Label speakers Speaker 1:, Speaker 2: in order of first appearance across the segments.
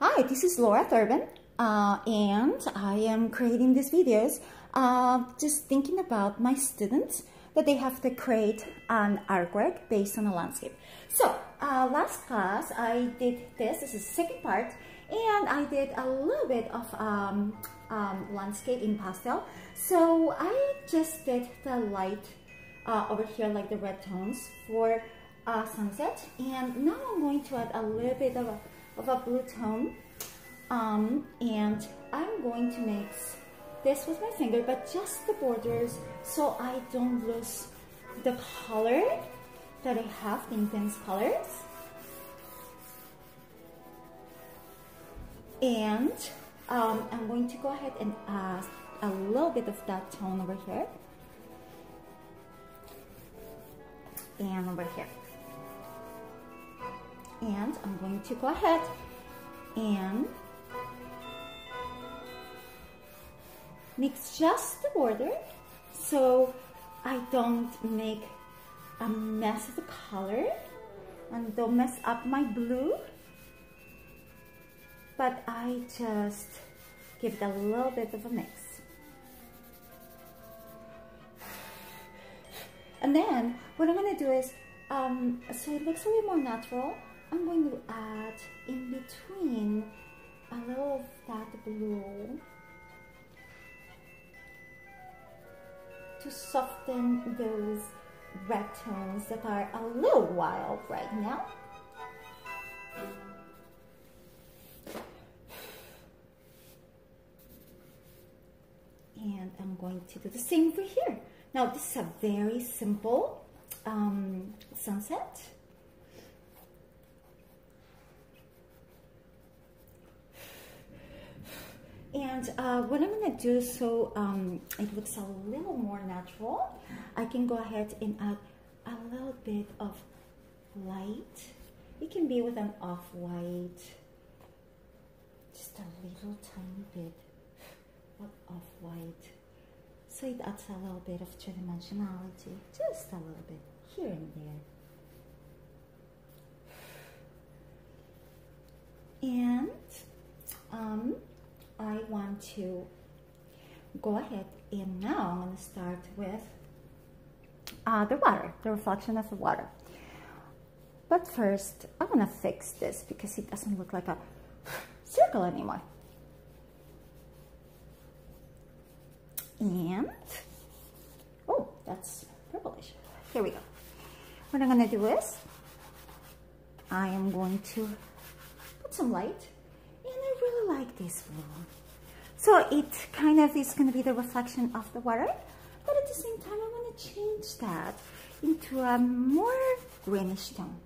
Speaker 1: Hi, this is Laura Thurbon, uh, and I am creating these videos uh, just thinking about my students that they have to create an artwork based on a landscape. So, uh, last class I did this, this is second part, and I did a little bit of um, um, landscape in pastel. So I just did the light uh, over here, like the red tones for uh, sunset. And now I'm going to add a little bit of a, of a blue tone. Um, and I'm going to mix this with my finger, but just the borders so I don't lose the color that I have, the intense colors. And um, I'm going to go ahead and add a little bit of that tone over here. And over here. And I'm going to go ahead and mix just the border so I don't make a mess of the color and don't mess up my blue but I just give it a little bit of a mix. And then what I'm going to do is, um, so it looks a little more natural, I'm going to add in between a little of that blue to soften those red tones that are a little wild right now. and I'm going to do the same for here. Now this is a very simple um, sunset. And uh, what I'm gonna do so um, it looks a little more natural, I can go ahead and add a little bit of light. It can be with an off-white, just a little tiny bit of off white. So it adds a little bit of two-dimensionality, just a little bit here and there. And I want to go ahead and now I'm going to start with uh, the water, the reflection of the water. But first, I want to fix this because it doesn't look like a circle anymore. And, oh, that's purplish. Here we go. What I'm going to do is, I am going to put some light. I really like this blue. So it kind of is going to be the reflection of the water. But at the same time, I want to change that into a more greenish tone.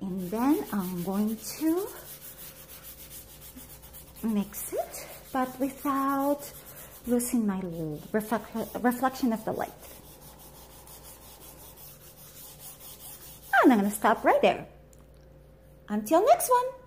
Speaker 1: And then I'm going to mix it, but without losing my reflect reflection of the light. And I'm going to stop right there. Until next one.